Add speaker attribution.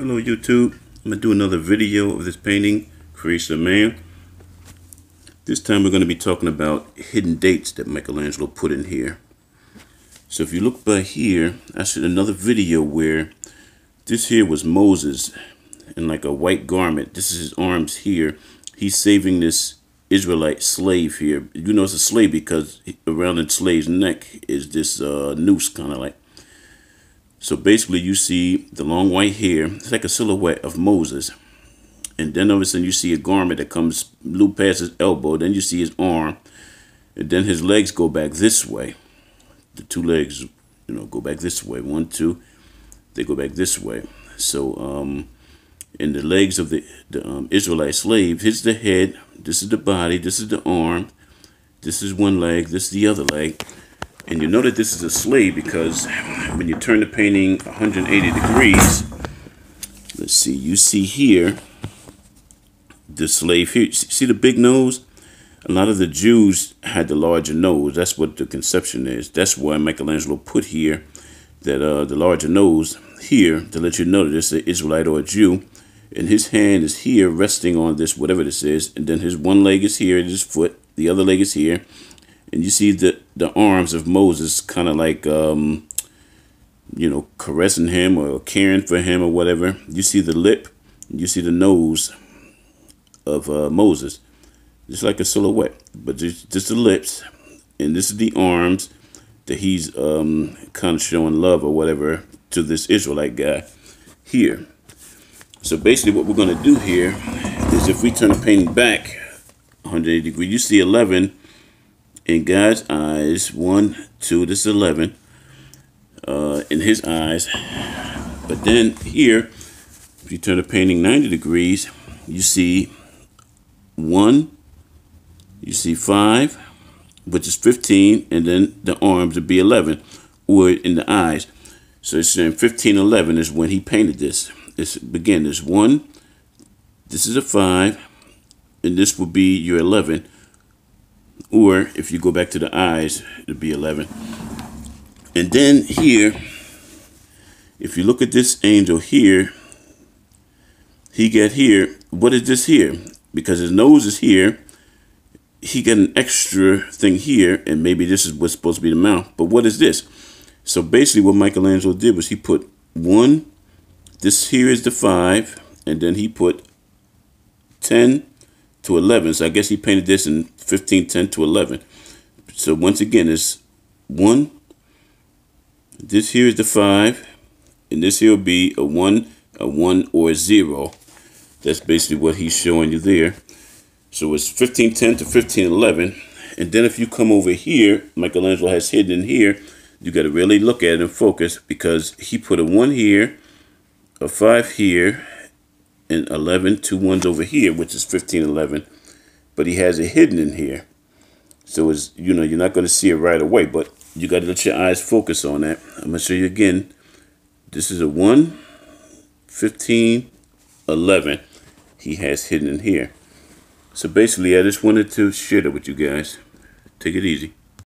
Speaker 1: Hello YouTube. I'm going to do another video of this painting, Creation of Man. This time we're going to be talking about hidden dates that Michelangelo put in here. So if you look by here, I said another video where this here was Moses in like a white garment. This is his arms here. He's saving this Israelite slave here. You know it's a slave because around the slave's neck is this uh, noose kind of like so basically, you see the long white hair. It's like a silhouette of Moses. And then all of a sudden, you see a garment that comes loop past his elbow. Then you see his arm. And then his legs go back this way. The two legs, you know, go back this way. One, two. They go back this way. So, um, in the legs of the, the um, Israelite slave, here's the head. This is the body. This is the arm. This is one leg. This is the other leg. And you know that this is a slave because when you turn the painting 180 degrees, let's see, you see here, the slave here, see the big nose? A lot of the Jews had the larger nose. That's what the conception is. That's why Michelangelo put here that uh, the larger nose here to let you know that it's an Israelite or a Jew. And his hand is here resting on this, whatever this is. And then his one leg is here, his foot. The other leg is here and you see the the arms of Moses kind of like um, you know caressing him or caring for him or whatever. You see the lip, you see the nose of uh, Moses, just like a silhouette, but just just the lips, and this is the arms that he's um, kind of showing love or whatever to this Israelite guy here. So basically, what we're going to do here is if we turn the painting back 180 degrees, you see 11 in God's eyes, 1, 2, this is 11, uh, in his eyes. But then here, if you turn the painting 90 degrees, you see 1, you see 5, which is 15, and then the arms would be 11, or in the eyes. So it's saying 15, 11 is when he painted this. It's, again, there's 1, this is a 5, and this would be your 11 or if you go back to the eyes, it'll be 11. And then here, if you look at this angel here, he got here. What is this here? Because his nose is here. He got an extra thing here, and maybe this is what's supposed to be the mouth. But what is this? So basically what Michelangelo did was he put one, this here is the five, and then he put 10 to 11. So I guess he painted this in 15, 10 to 11. So once again, it's 1. This here is the 5. And this here will be a 1, a 1, or a 0. That's basically what he's showing you there. So it's 1510 to 1511. And then if you come over here, Michelangelo has hidden in here, you got to really look at it and focus because he put a 1 here, a 5 here, and 11, two ones over here, which is 15, 11. But he has it hidden in here. So it's, you know, you're not going to see it right away, but you got to let your eyes focus on that. I'm going to show you again. This is a 1, 15, 11. He has hidden in here. So basically, I just wanted to share that with you guys. Take it easy.